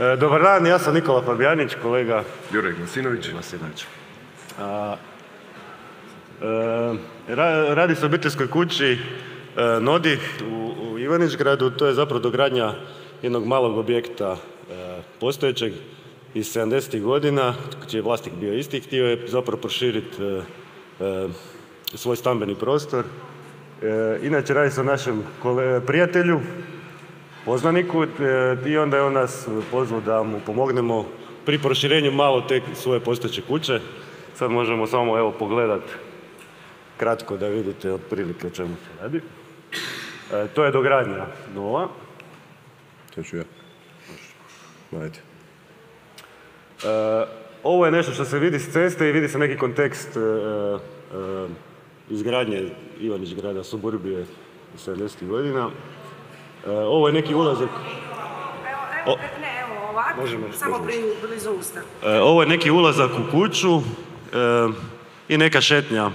E, dobar dan, ja sam Nikola Fabijanić, kolega Jurek Masinović. Masinović. A, e, radi se o obiteljskoj kući e, Nodi u, u Ivanićgradu, to je zapravo dogradnja jednog malog objekta postojećeg iz 70. godina, čiji je vlasnik bio isti, htio je zapravo proširiti svoj stambeni prostor. Inače radi se o našem prijatelju, poznaniku e, i onda je on nas pozvao da mu pomognemo pri proširenju malo te svoje postojeće kuće. Sad možemo samo evo pogledat kratko da vidite otprilike o čemu se radi. E, to je dogradnja nova. To ću ja. Ajde. E, ovo je nešto što se vidi s ceste i vidi se neki kontekst e, e izgradnje Ivanić grada Suburbije 70. godina. E, ovo je neki ulazak... Evo, ne, evo ovako, samo blizu usta. E, ovo je neki ulazak u kuću e, i neka šetnja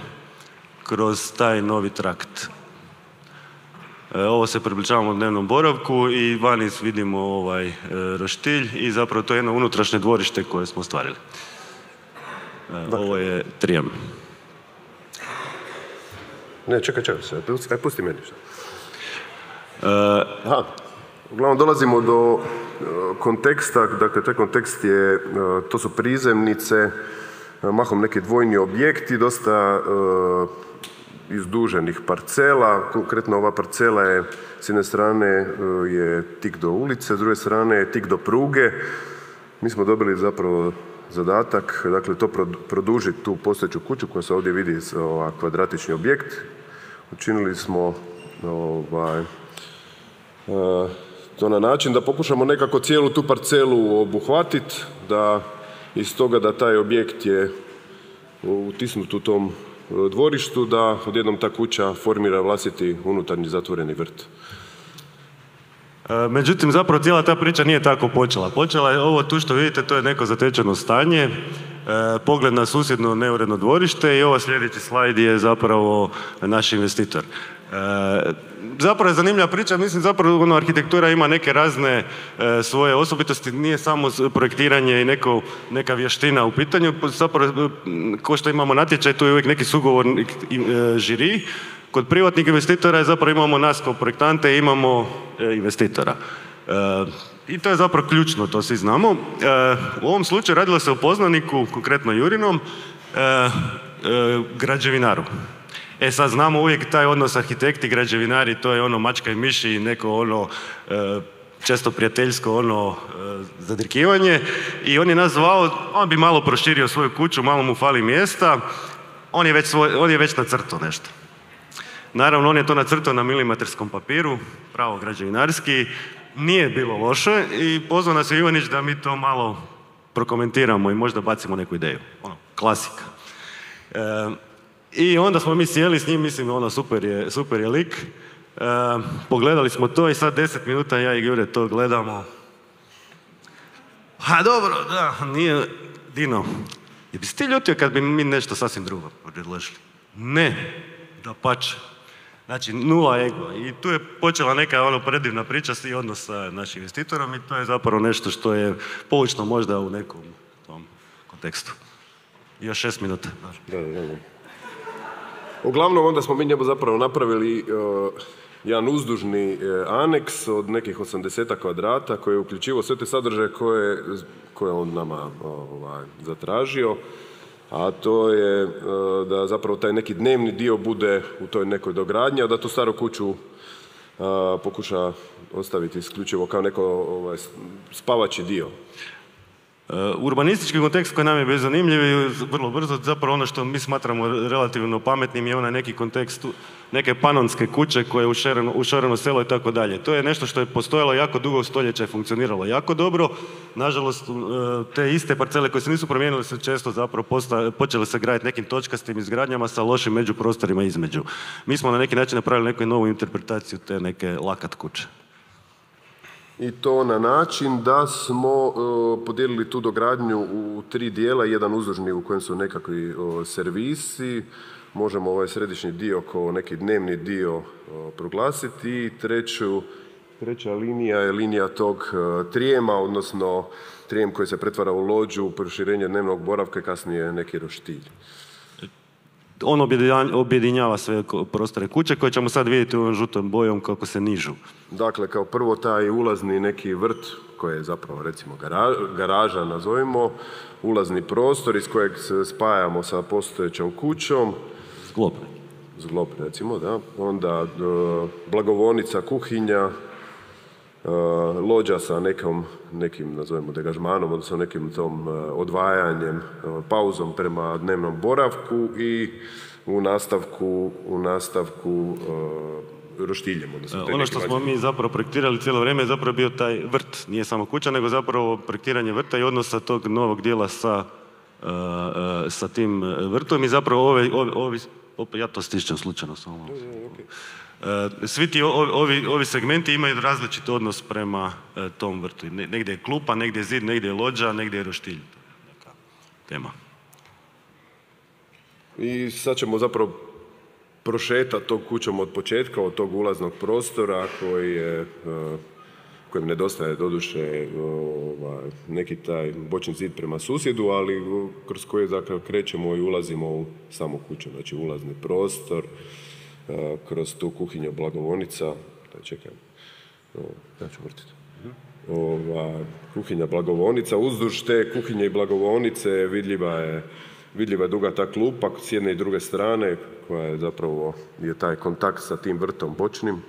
kroz taj novi trakt. Ovo se približavamo dnevnom boravku i vani vidimo ovaj roštilj i zapravo to je jedno unutrašnje dvorište koje smo ostvarili. Ovo je trijem. Ne, čekaj, čekaj pusti meni što. Uglavnom dolazimo do eh, konteksta, dakle taj kontekst je, eh, to su prizemnice, mahom neki dvojni objekti, dosta izduženih parcela, konkretno ova parcela je s jedne strane je tik do ulice, s druge strane je tik do pruge. Mi smo dobili zapravo zadatak, dakle to produžiti tu postojeću kuću koja se ovdje vidi ova kvadratični objekt. Učinili smo ovaj, to na način da pokušamo nekako cijelu tu parcelu obuhvatiti, da iz toga da taj objekt je utisnut u tom e, dvorištu, da odjednom ta kuća formira vlastiti unutarnji zatvoreni vrt. E, međutim, zapravo cijela ta priča nije tako počela. Počela je ovo tu što vidite, to je neko zatečeno stanje, e, pogled na susjedno neuredno dvorište i ovo sljedeći slajd je zapravo naš investitor. E, zapravo je zanimljiva priča, mislim zapravo ono, arhitektura ima neke razne e, svoje osobitosti, nije samo projektiranje i neko, neka vještina u pitanju, zapravo ko što imamo natječaj, tu je uvijek neki sugovornik e, žiri, kod privatnih investitora je zapravo imamo nas kao projektante i imamo investitora. I to je zapravo ključno, to svi znamo. U ovom slučaju radilo se o poznaniku, konkretno Jurinom, građevinaru. E sad znamo uvijek taj odnos arhitekti, građevinari, to je ono mačka i miši i neko ono e, često prijateljsko ono e, zadrkivanje i on je nas zvao, on bi malo proširio svoju kuću, malo mu fali mjesta, on je već, svoj, on je već nacrtao nešto. Naravno, on je to nacrtao na milimetarskom papiru, pravo građevinarski, nije bilo loše i pozvao nas je Ivanić da mi to malo prokomentiramo i možda bacimo neku ideju. Ono, klasika. E, i onda smo mi sjeli s njim, mislim, ono, super je, super je lik. E, pogledali smo to i sad deset minuta ja i Jure to gledamo. Ha, dobro, da, nije, Dino, je bi si ti ljutio kad bi mi nešto sasvim drugo predložili? Ne, da pače. Znači, nula ego. I tu je počela neka ono predivna priča i odnos sa našim investitorom i to je zapravo nešto što je poučno možda u nekom tom kontekstu. Još šest minuta. Da, da, da. Uglavnom onda smo mi njemu zapravo napravili e, jedan uzdužni e, aneks od nekih 80 kvadrata koji je uključivao sve te sadržaje koje, koje on nama ovaj, zatražio a to je e, da zapravo taj neki dnevni dio bude u toj nekoj dogradnji, a da tu staru kuću pokuša ostaviti isključivo kao neko ovaj, spavaći dio. Uh, urbanistički kontekst koji nam je bio zanimljiv i vrlo brzo, zapravo ono što mi smatramo relativno pametnim je onaj neki kontekst neke panonske kuće koje je ušareno, selo i tako dalje. To je nešto što je postojalo jako dugo stoljeća i funkcioniralo jako dobro. Nažalost, uh, te iste parcele koje se nisu promijenile su često zapravo počele se graditi nekim točkastim izgradnjama sa lošim međuprostorima između. Mi smo na neki način napravili neku novu interpretaciju te neke lakat kuće i to na način da smo e, podijelili tu dogradnju u tri dijela, jedan uzdužni u kojem su nekakvi servisi, možemo ovaj središnji dio kao neki dnevni dio proglasiti. I treću treća linija je linija tog e, trijema, odnosno trijem koji se pretvara u lođu, proširenje dnevnog boravka i kasnije neki roštilj. On objedinjava sve prostore kuće koje ćemo sad vidjeti ovom žutom bojom kako se nižu. Dakle, kao prvo taj ulazni neki vrt koji je zapravo recimo garaža, nazovimo, ulazni prostor iz kojeg se spajamo sa postojećom kućom. Zglob. Zglob recimo, da. Onda e, blagovonica, kuhinja, lođa sa nekom, nekim, nazovimo, degažmanom, odnosno nekim tom e, odvajanjem, pauzom prema dnevnom boravku i u nastavku, u nastavku roštiljem. ono što smo mi zapravo projektirali cijelo vrijeme je zapravo bio taj vrt. Nije samo kuća, nego zapravo projektiranje vrta i odnosa tog novog dijela sa, sa tim vrtom i zapravo ove, ovi, ja to stišćem slučajno samo. Svi ti ovi, ovi segmenti imaju različit odnos prema e, tom vrtu. Negdje je klupa, negdje je zid, negdje je lođa, negdje je roštilj. tema. I sad ćemo zapravo prošetati tog kućom od početka, od tog ulaznog prostora koji je, e, kojem nedostaje doduše ovaj, neki taj bočni zid prema susjedu, ali kroz koji krećemo i ulazimo u samu kuću, znači ulazni prostor, e, kroz tu kuhinju blagovonica, da čekam, ja ću vrtiti. Ova, kuhinja blagovonica, uzduž te kuhinje i blagovonice vidljiva je vidljiva je duga ta klupa s jedne i druge strane koja je zapravo je taj kontakt sa tim vrtom bočnim.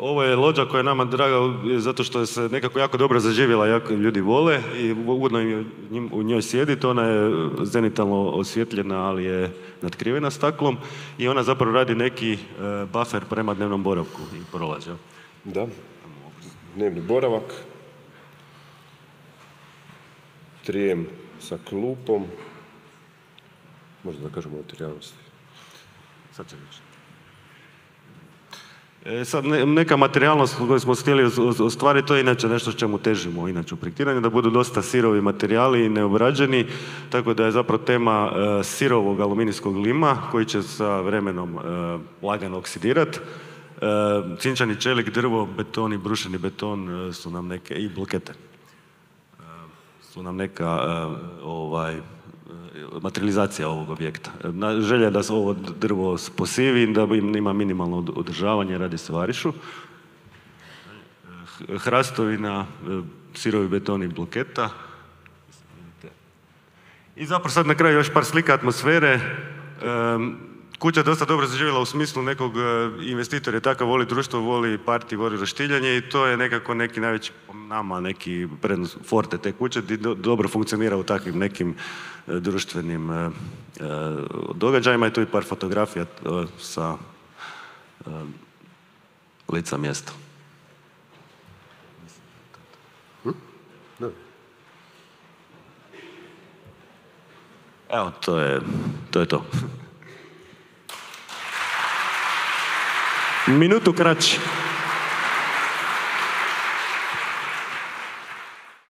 Ovo je lođa koja je nama draga zato što se nekako jako dobro zaživjela, jako ljudi vole i ugodno im u njoj sjediti. Ona je zenitalno osvjetljena, ali je nadkrivena staklom i ona zapravo radi neki e, buffer prema dnevnom boravku i prolaze. Da, dnevni boravak, trijem sa klupom, možda da kažemo materijalnosti. Sad će E, sad neka materijalnost koju smo htjeli ostvariti, to je inače nešto čemu težimo inače u projektiranju, da budu dosta sirovi materijali i neobrađeni, tako da je zapravo tema e, sirovog aluminijskog lima koji će sa vremenom e, lagano oksidirati. Cinčani čelik, drvo, beton i brušeni beton su nam neke, i blokete, su nam neka ovaj, materializacija ovog objekta. Želja da se ovo drvo posivi, da ima minimalno održavanje, radi se varišu. Hrastovina, sirovi betoni bloketa. I zapravo sad na kraju još par slika atmosfere. Kuća je dosta dobro zaživjela u smislu nekog e, investitora je takav, voli društvo, voli parti, voli raštiljanje i to je nekako neki najveći nama neki prednost forte te kuće gdje dobro funkcionira u takvim nekim e, društvenim e, događajima i tu i par fotografija sa lica mjesta. Hm? Evo, to je to. Je to. Minuto, Crachi.